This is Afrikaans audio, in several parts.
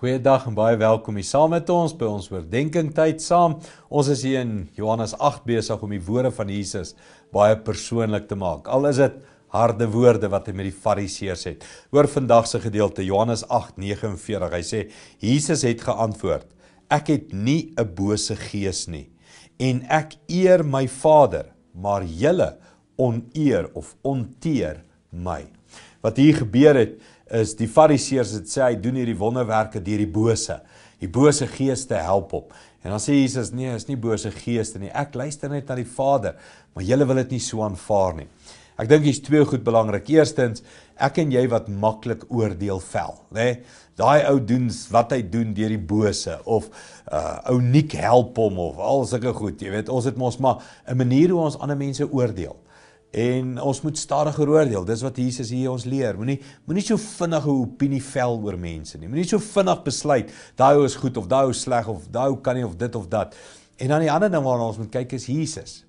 Goeiedag en baie welkom hier saam met ons by ons oordeenking tyd saam. Ons is hier in Johannes 8 besig om die woorde van Jesus baie persoonlik te maak. Al is dit harde woorde wat hy met die Fariseërs het. Hoor vandag se gedeelte Johannes 8:49. Hy sê Jesus het geantwoord: Ek het nie 'n bose gees nie en ek eer my Vader, maar julle oneer of onteer my. Wat hier gebeur het is die fariseërs het sê hy doen hierdie wonderwerke deur die bose. Die bose geeste help hom. En dan sê Jesus nee, is nie bose geeste nie. Ek luister net na die Vader, maar julle wil dit nie so aanvaar nie. Ek dink hier's twee goed belangrik. Eerstens, ek en jy wat maklik oordeel vel, né? Nee? Daai ou doen wat hy doen deur die bose of uh ou nik help hom of al sulke goed, jy weet, ons het mos maar 'n manier hoe ons ander mense oordeel. En ons moet stadiger oordeel. Dis wat Jesus hier ons leer. Moenie moenie so vinnig 'n opinie vel oor mense nie. Moenie so vinnig besluit daai ou is goed of daai ou sleg of daai ou kan nie of dit of dat. En dan die ander ding waarna ons moet kyk is Jesus.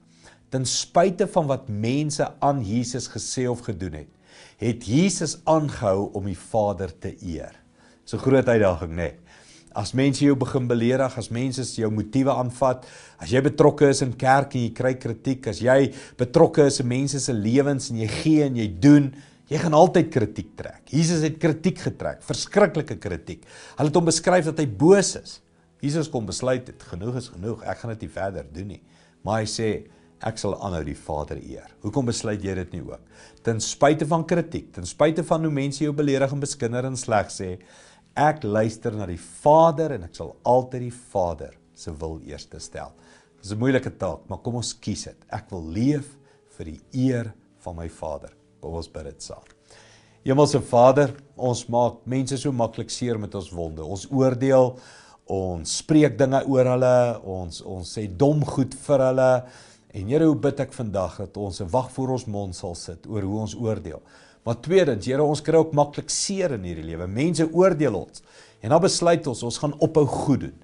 Ten spyte van wat mense aan Jesus gesê of gedoen het, het Jesus aangehou om die Vader te eer. Dis 'n groot uitdaging, né? Nee. As mense jou begin beledig, as mense jou motiewe aanvat, as jy betrokke is in kerk en jy kry kritiek, as jy betrokke is in mense se lewens en jy gee en jy doen, jy gaan altyd kritiek trek. Jesus het kritiek getrek, verskriklike kritiek. Hulle het hom beskryf dat hy boos is. Jesus kom besluit het genoeg is genoeg, ek gaan dit nie verder doen nie. Maar hy sê ek sal aanhou die Vader eer. Hoekom besluit jy dit nie ook? Ten spyte van kritiek, ten spyte van hoe mense jou beledig en beskinder en sleg sê, Ek luister na die Vader en ek sal altyd die Vader se wil eerste stel. Dit is 'n moeilike taak, maar kom ons kies dit. Ek wil leef vir die eer van my Vader. Kom ons bid dit saam. Hemelse Vader, ons maak mense so maklik seer met ons wonde. Ons oordeel, ons spreek dinge oor hulle, ons ons sê dom goed vir hulle. En Here, hoe bid ek vandag dat ons 'n wag voor ons mond sal sit oor hoe ons oordeel. Maar tweedens, Here, ons kry ook maklik seer in hierdie lewe. Mense oordeel ons. En dan besluit ons, ons gaan ophou goed doen.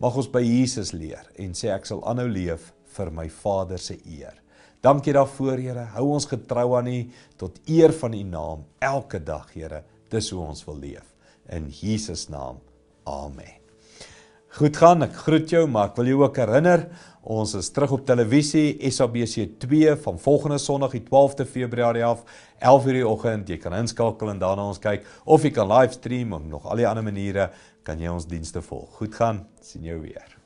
Mag ons by Jesus leer en sê ek sal aanhou leef vir my Vader se eer. Dankie daarvoor, Here. Hou ons getrou aan U tot eer van U naam elke dag, Here. Dis hoe ons wil leef. In Jesus naam. Amen. Goed gaan, ek groet jou, maar ek wil jou ook herinner Ons is terug op televisie SABC 2 van volgende Sondag die 12de Februarie af 11:00 die oggend. Jy kan inskakel en daarna ons kyk of jy kan livestream of nog al die ander maniere kan jy ons dienste volg. Goed gaan. sien jou weer.